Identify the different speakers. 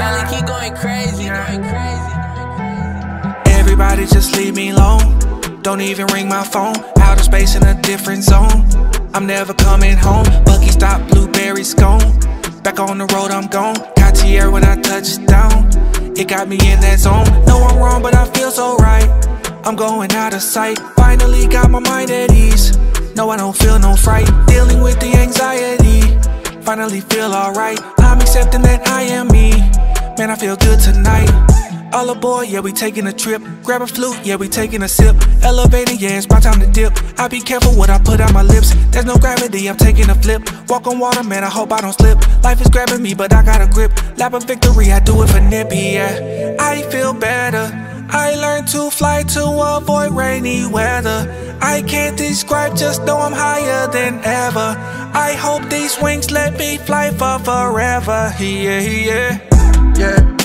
Speaker 1: Keep going crazy, going crazy. Everybody just leave me alone. Don't even ring my phone. Outer space in a different zone. I'm never coming home. Buc-ee's stop, blueberry scone. Back on the road, I'm gone. Got Tierra when I touch down. It got me in that zone. No, I'm wrong, but I feel so right. I'm going out of sight. Finally got my mind at ease. No, I don't feel no fright. Dealing with the anxiety. Finally feel alright. I'm accepting that I am me. Man, I feel good tonight. All aboard, yeah, we taking a trip. Grab a flute, yeah, we taking a sip. Elevator, yeah, it's my time to dip. I be careful what I put on my lips. There's no gravity, I'm taking a flip. Walk on water, man, I hope I don't slip. Life is grabbing me, but I got a grip. Lap of victory, I do it for nippy, yeah. I feel better. I learned to fly to avoid rainy weather. I can't describe, just know I'm higher than ever. I hope these wings let me fly for forever. Yeah, yeah
Speaker 2: yeah.